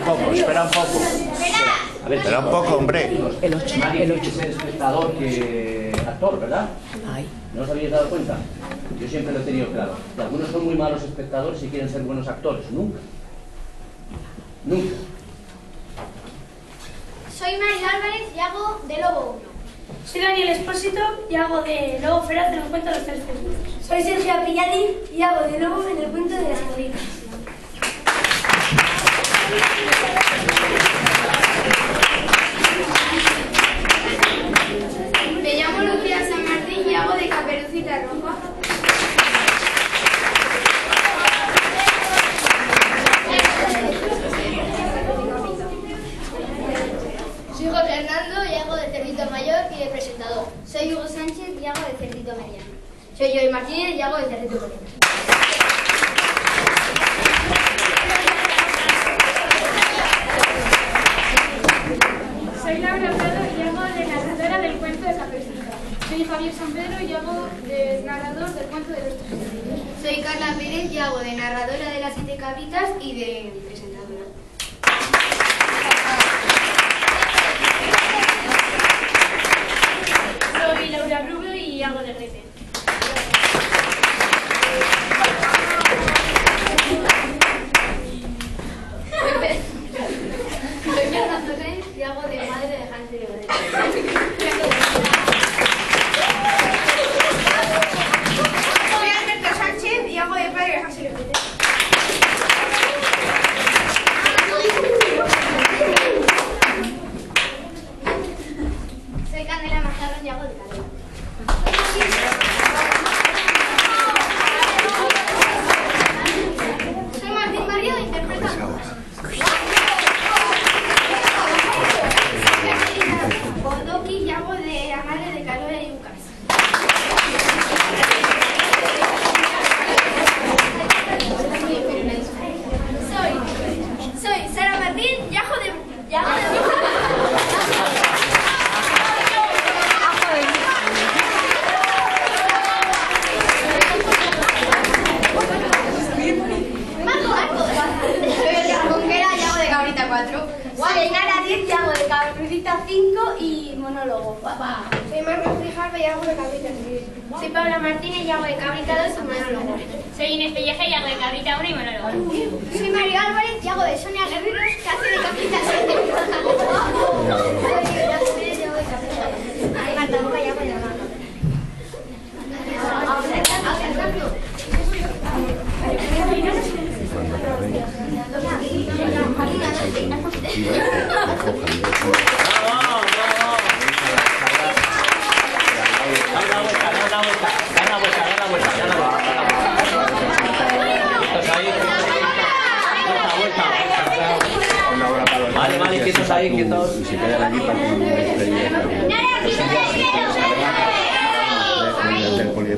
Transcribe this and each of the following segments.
espera un poco. A ver, Espera un poco, hombre. El 8, Nadie el quiere 8. ser espectador que actor, ¿verdad? Ay, ¿No os habéis dado cuenta? Yo siempre lo he tenido claro. Que algunos son muy malos espectadores y quieren ser buenos actores. Nunca. Nunca. Soy Mari Álvarez y hago de Lobo 1. Soy Daniel Espósito y hago de Lobo Feraz en el cuento de los tres. Soy Sergio Piñati y hago de Lobo en el cuento de las colinas. Soy Joey Martínez y hago de Cerdito Pequeño. Soy Laura Prado y hago de narradora del cuento de Caperucita. Soy Javier San Pedro y hago de narrador del cuento de los tres. Soy Carla Pérez y hago de narradora de las siete cabritas y de presentadora. Soy Laura Rubio y hago de Rete. Soy Fernando Rey y hago de madre de Hans y Gretel. Soy Alberto Sánchez y hago de padre de Hans y Gretel. Soy Candela Mazarrón y hago de Candela. Soy Martín Mario e interpreto a Bodoki y hago de la madre de Carola y Lucas. Soy, soy Sara Martín y hago de, y hago de Marco, Marco. Soy Elena Conquera y 4. Soy Nara 10 y hago de Cabrita 5 y monólogo. Soy Marco Frijalva y hago de Cabrita 6. Soy Paula Martínez y hago de Cabrita 2 y monólogo. Soy Inés Pelleja y hago de Cabrita 1 y monólogo. Soy Mario Álvarez y hago de Sonia Guerreros que hace de Cabrita 7. Marta Boca y hago de Marta. Dale la vuelta, dale la vuelta. Dale la vuelta, dale la vuelta, dale la vuelta. Quietos ahí. Vuelta, vuelta. Vale, vale, quietos ahí, quietos. Y se quedan aquí para que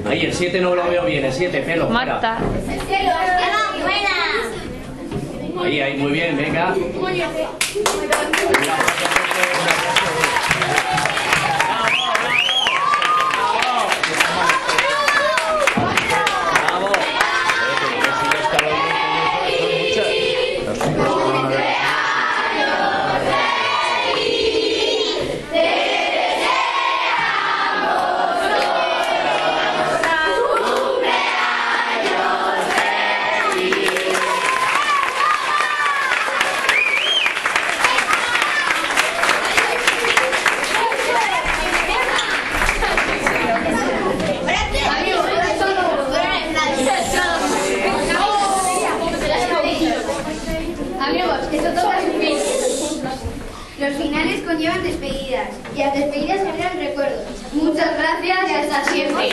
no Ahí, el 7 no lo veo bien, el 7, pelo. Marta. Ahí, ahí, muy bien, venga. Bravo. Los finales conllevan despedidas y las despedidas generan recuerdos. Muchas gracias y hasta siempre.